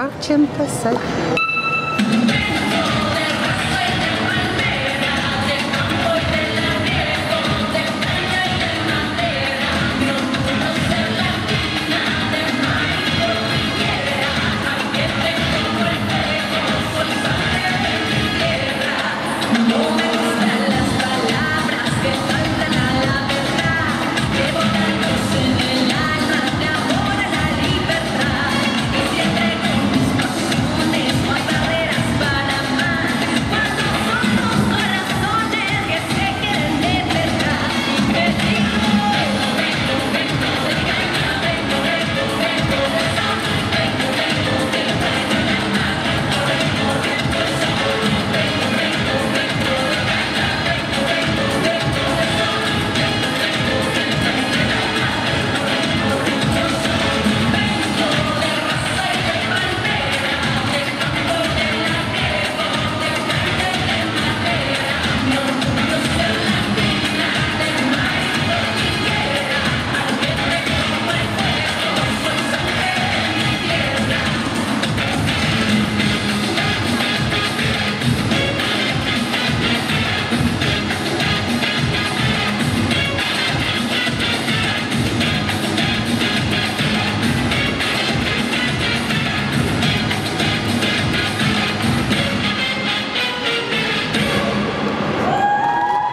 Անկախ չեմ տեսել։